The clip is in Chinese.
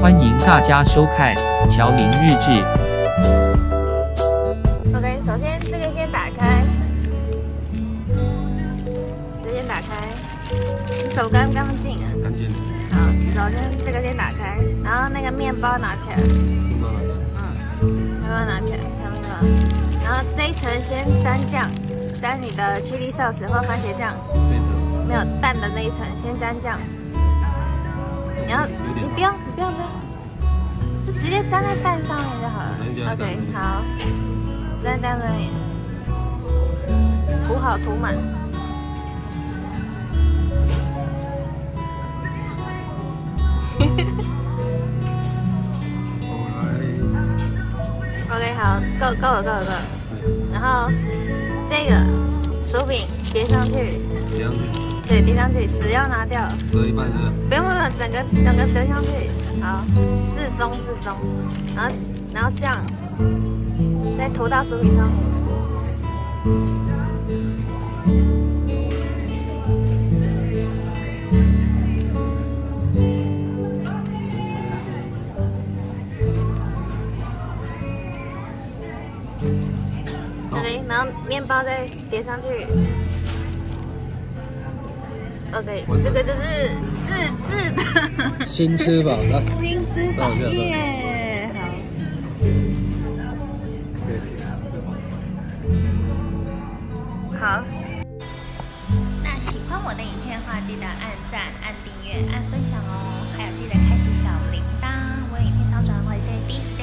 欢迎大家收看《乔林日志》。OK，首先这个先打开，这先打开，手干干净啊。干净。好，首先这个先打开，然后那个面包拿起来，嗯嗯，面包拿起来，看面包，然后这一层先沾酱，沾你的 chili sauce 或番茄酱，这一层没有蛋的那一层先沾酱。你要，你不要，你不要，不要，就直接粘在蛋上面就好了。OK，好，粘在蛋上。面，涂好涂满。后 来 OK，好，够够了，够了，够了。然后这个薯饼叠上去，这样子对，叠上去，只要拿掉，折一半是不用不用，整个整个叠上去。好，至中至中，然后然后这样，再涂到薯饼上面。OK，然后面包再叠上去。ok 我这个就是自制的。新吃法新吃法耶。好。好。那喜欢我的影片的话记得按赞按订阅按分享哦还有记得开启小铃铛我有影片上传会被第一时